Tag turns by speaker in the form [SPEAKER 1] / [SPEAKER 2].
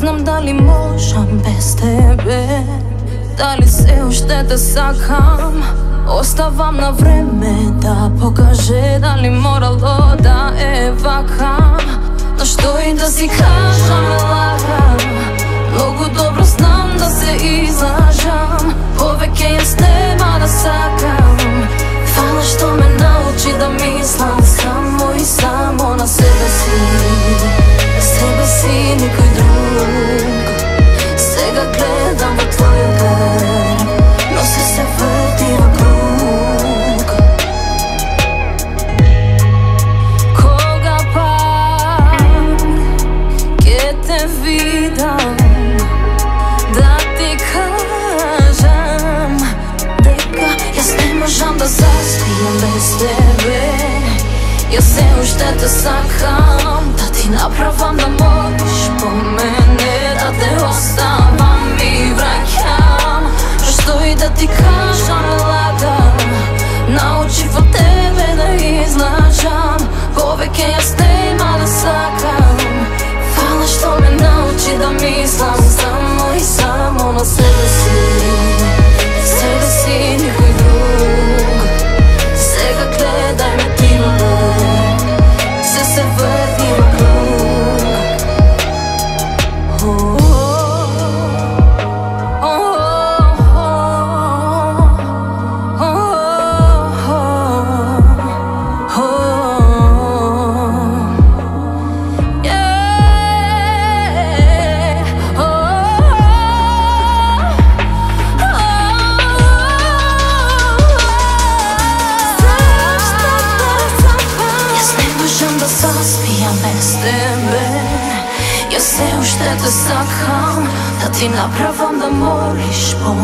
[SPEAKER 1] знам дали можам без тебе Дали се уште те сакам. Оставам на време да покаже Дали морало да е вака Но што и да си кажам Se u štete sakam Da ti napravam da moliš po mene Da te ostavam i vraćam. Što i da ti kažem lagam Nauči po tebe da izlažam. Poveke ja snema da sakam Hvala što me nauči da mislim Samo i samo na sebe tebe Jo se ushtetës sa kam Ta ti na pravam dhe morish po